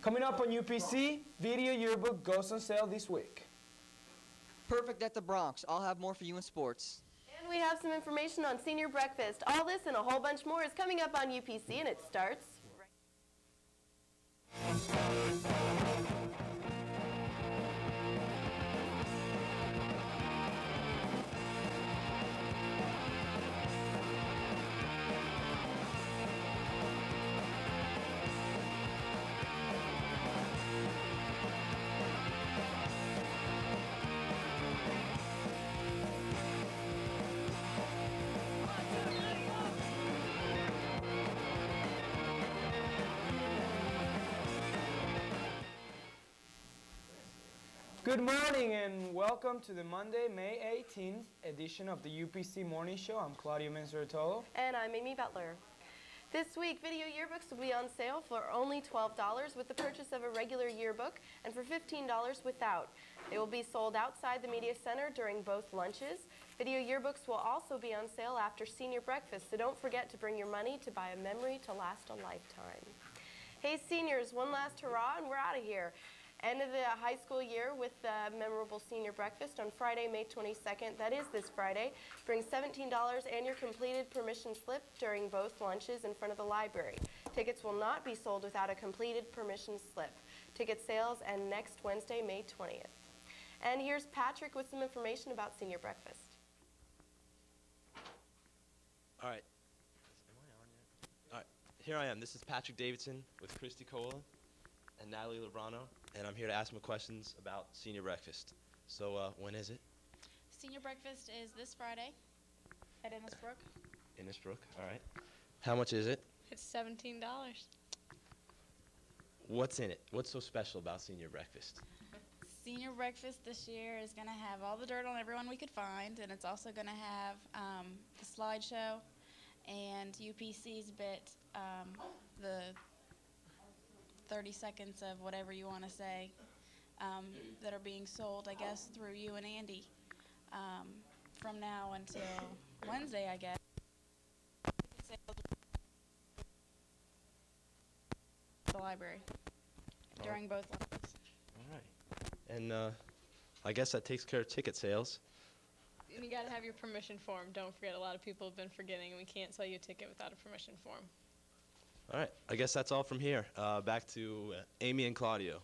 Coming up on UPC, video yearbook goes on sale this week. Perfect at the Bronx. I'll have more for you in sports. And we have some information on senior breakfast. All this and a whole bunch more is coming up on UPC, and it starts Good morning and welcome to the Monday, May 18th edition of the UPC Morning Show. I'm Claudio Menzeratolo. And I'm Amy Butler. This week, video yearbooks will be on sale for only $12 with the purchase of a regular yearbook and for $15 without. They will be sold outside the Media Center during both lunches. Video yearbooks will also be on sale after senior breakfast, so don't forget to bring your money to buy a memory to last a lifetime. Hey seniors, one last hurrah and we're out of here. End of the high school year with the memorable senior breakfast on Friday, May 22nd. That is this Friday. Bring $17 and your completed permission slip during both lunches in front of the library. Tickets will not be sold without a completed permission slip. Ticket sales end next Wednesday, May 20th. And here's Patrick with some information about senior breakfast. All right. All right. Here I am. This is Patrick Davidson with Christy Cola and Natalie Lebrano, and I'm here to ask them questions about senior breakfast. So, uh, when is it? Senior breakfast is this Friday at Innisbrook. Innisbrook. All right. How much is it? It's seventeen dollars. What's in it? What's so special about senior breakfast? Senior breakfast this year is going to have all the dirt on everyone we could find, and it's also going to have um, the slideshow and UPC's bit, um, the 30 seconds of whatever you want to say um, that are being sold, I guess, through you and Andy um, from now until Wednesday, I guess. The library during both lunches. All right. And uh, I guess that takes care of ticket sales. And you gotta have your permission form. Don't forget, a lot of people have been forgetting, and we can't sell you a ticket without a permission form. All right. I guess that's all from here. Uh, back to uh, Amy and Claudio.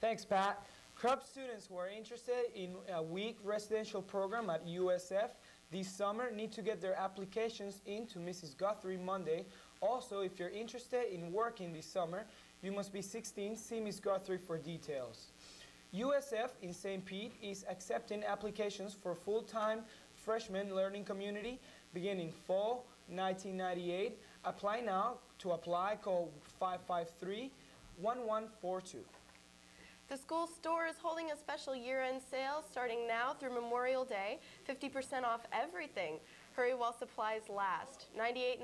Thanks, Pat. Crop students who are interested in a week residential program at USF this summer need to get their applications in to Mrs. Guthrie Monday. Also, if you're interested in working this summer, you must be 16. See Ms. Guthrie for details. USF in St. Pete is accepting applications for full-time freshman learning community beginning fall 1998. Apply now. To apply, call 553-1142. The school store is holding a special year-end sale starting now through Memorial Day. 50% off everything. Hurry while supplies last. 98.99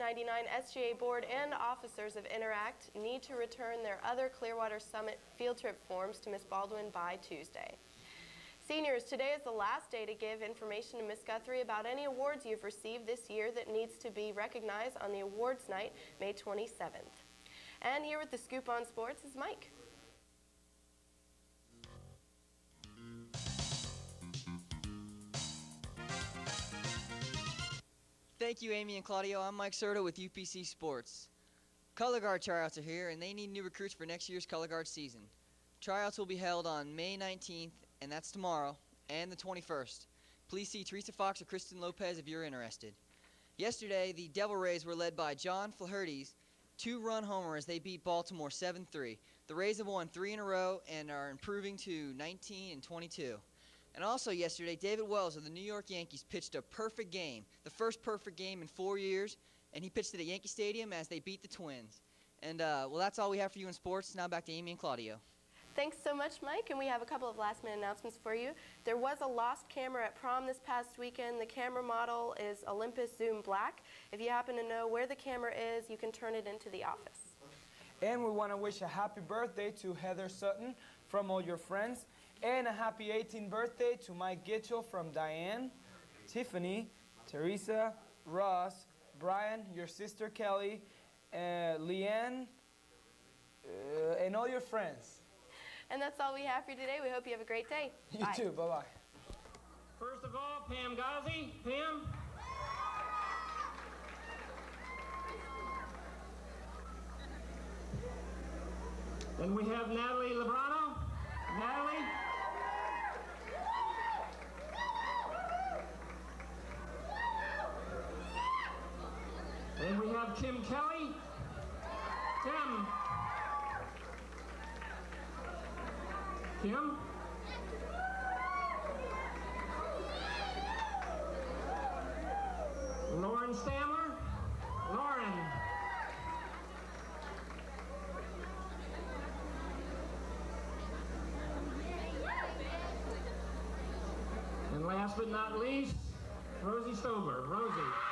SGA board and officers of Interact need to return their other Clearwater Summit field trip forms to Miss Baldwin by Tuesday. Seniors, today is the last day to give information to Ms. Guthrie about any awards you've received this year that needs to be recognized on the awards night, May 27th. And here with the scoop on sports is Mike. Thank you, Amy and Claudio. I'm Mike Serta with UPC Sports. Color Guard tryouts are here, and they need new recruits for next year's Color Guard season. Tryouts will be held on May 19th, and that's tomorrow, and the 21st. Please see Teresa Fox or Kristen Lopez if you're interested. Yesterday, the Devil Rays were led by John Flaherty's two-run homer as they beat Baltimore 7-3. The Rays have won three in a row and are improving to 19 and 22. And also yesterday, David Wells of the New York Yankees pitched a perfect game, the first perfect game in four years, and he pitched it at Yankee Stadium as they beat the Twins. And, uh, well, that's all we have for you in sports. Now back to Amy and Claudio. Thanks so much, Mike. And we have a couple of last minute announcements for you. There was a lost camera at prom this past weekend. The camera model is Olympus Zoom Black. If you happen to know where the camera is, you can turn it into the office. And we want to wish a happy birthday to Heather Sutton from all your friends. And a happy 18th birthday to Mike Gitchell from Diane, Tiffany, Teresa, Ross, Brian, your sister Kelly, uh, Leanne, uh, and all your friends. And that's all we have for you today. We hope you have a great day. You Bye. too. Bye bye. First of all, Pam Ghazi. Pam? Then we have Natalie Lebrano. Natalie? Then we have Kim Kelly. Kim. Kim? Lauren Stamler. Lauren. And last but not least, Rosie Stober. Rosie.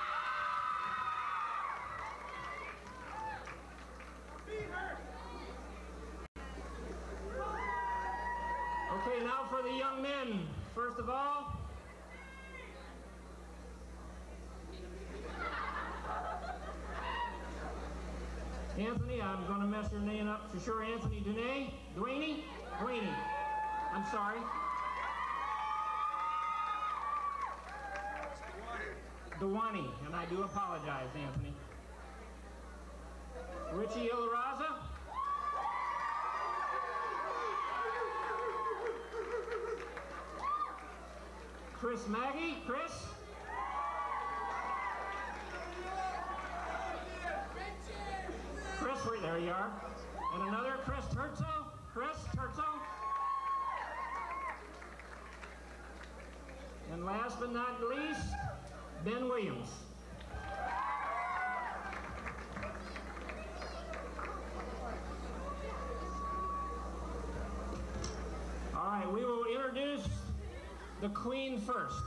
Now for the young men. First of all, Anthony, I'm going to mess your name up for sure. Anthony Dune, Duaney, Duaney. I'm sorry. Duani, and I do apologize, Anthony. Richie Ilaraza. Chris Maggie, Chris. Chris, wait, there you are. And another Chris Turzo. Chris Turzo. And last but not least, Ben Williams. The Queen first.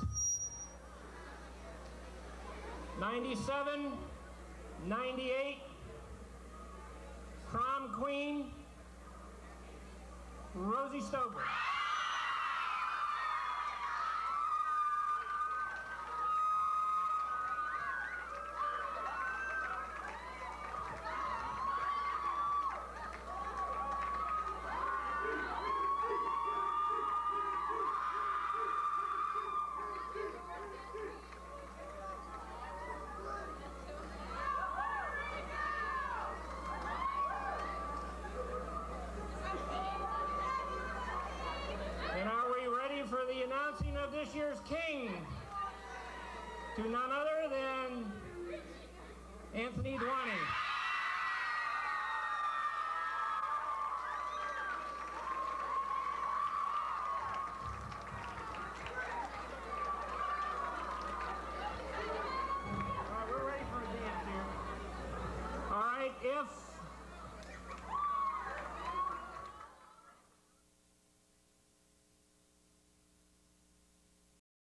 97, 98, Prom Queen, Rosie Stover. And are we ready for the of this year's king? To none other than Anthony Dwani.